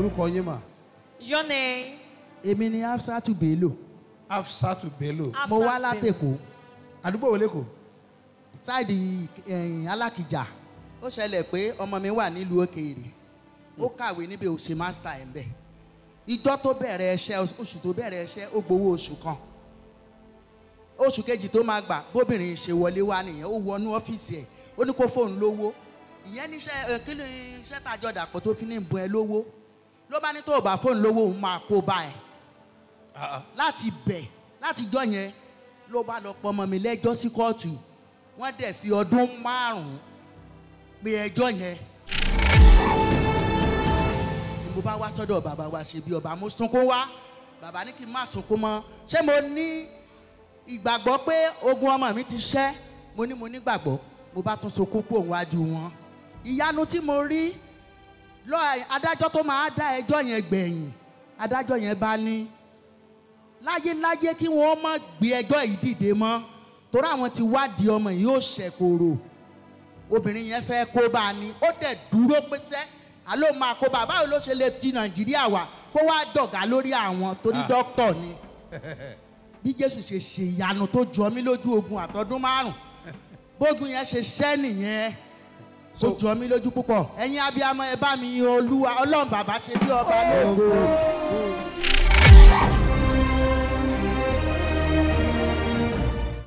orúkọ yín mà? Your name? èmi ni Hafsatu Bello Afsatu Bello mo wá látẹ̀kọ́ àdúgbò wo lẹ́kọ̀ọ́ sáìdì alákìjà. Ó ṣẹlẹ̀ pé ọmọ mi wà nílùú òkèèrè. Ó kàwé níbi òṣè mástà ẹ̀ ń bẹ̀. Ìjọ tó bẹ̀rẹ̀ ẹṣẹ́ oṣù tó bẹ̀rẹ̀ ẹṣẹ́ ó gbowó oṣù kan. Oṣù kejì tó máa gbà bóbìnrin ṣe wọlé wá nìyẹn. Ó wọnú ọ́fíìsì ẹ̀. Ó ní kó fóun lówó. Ìyẹn níṣẹ́ kí ni iṣẹ́ tàjọ dàpọ̀ tó fi ní ìbọn ẹ lówó ló bá ní tó o bá fóun lówó òun máa kó bá ẹ. Láti bẹ̀ láti jọ yẹn ló bá lọ pọmọ mi lẹ́jọ́ sí kóòtù. Wọ́n dẹ̀ fi ọdún márùn-ún pe ẹjọ́ yẹn. ni mo bá wá sọ́dọ̀ bàbá wa ṣe bí ọba mo sunkún wá. Bàbá ní kí n má sunkún mọ́. Ṣé mo ní ìgbàgbọ́ pé ogun ọmọ mi ti ṣẹ́? Mo ní mo nígbàgbọ́ mo bá tún sunkún òun wájú wọn. ìyanu tí mo rí lọ adájọ́ tó máa dá ẹjọ́ yẹn gbẹ̀yìn. Adájọ́ yẹn bá ní láyéláyé kí wọ́n má gbé ẹjọ́ yìí dìde mọ́. Torí àwọn ti wádìí ọmọ yìí ó ṣẹ̀kòrò. Obìnrin yẹn fẹ́ kó bá a ní ó dẹ̀ dúró pẹ́sẹ́ àló máa kó bá a. Báwo ló ṣe lè ti nàìjíríà wá? Kó wá dọ̀gá lórí àwọn torí dókítà ni. Bí jésù ṣe ṣe ìyanu tó jọ mí lójú ogun àtọdún márùn bógun yẹn ṣe ṣẹ́ nìyẹn ó jọ mí lójú púpọ̀ ẹ̀yin abiyamọ ẹ bá mi yin olúwa ọlọ́run bàbá ṣe bí ọba lógo.